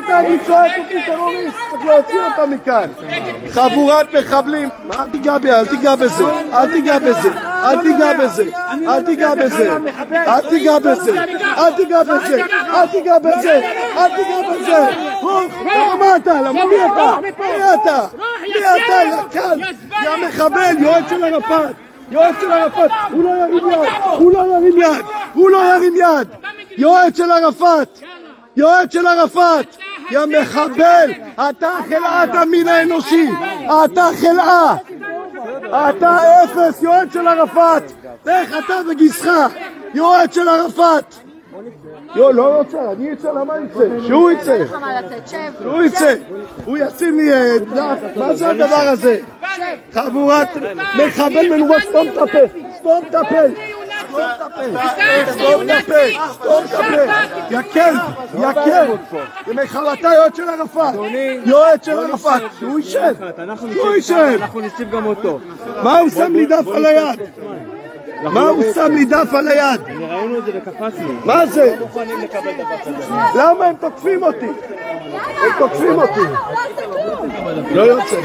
ביטן, צועק אותי טרוריסט, צריך להוציא אותה מכאן. חבורת מחבלים. אל תיגע בי, אל תיגע בזה, אל תיגע בזה, אל תיגע בזה, אל תיגע בזה, אל תיגע בזה, אל תיגע בזה, אל תיגע בזה, אל תיגע בזה. מה אתה? למה מי אתה? מי אתה? מי אתה, יא קל? יא מחבל, יועץ של ערפאת. יועץ של ערפאת, הוא לא ירים יד, הוא לא ירים יד, הוא לא ירים יד, יועץ של ערפאת, יועץ של ערפאת, יא מחבל, אתה חלאת המין האנושי, אתה חלאה, אתה אפס, יועץ של ערפאת, איך אתה וגיסך, יועץ של ערפאת. לא, לא רוצה, אני אצא, למה יצא? שהוא יצא, שהוא יצא, הוא ישים לי דף, מה זה הדבר הזה? חבורת מחבל מנוול, סתום את הפה, סתום את הפה, סתום את הפה, סתום את הפה, סתום את הפה, כלב, אתה יועץ של ערפאת, יועץ של ערפאת, שהוא יישב, שהוא יישב, אנחנו נציב גם אותו. מה הוא שם לי דף על היד? מה הוא שם לי דף על היד? ראינו את זה וקפצנו. מה זה? למה הם תוקפים אותי? הם תוקפים אותי. לא יוצא.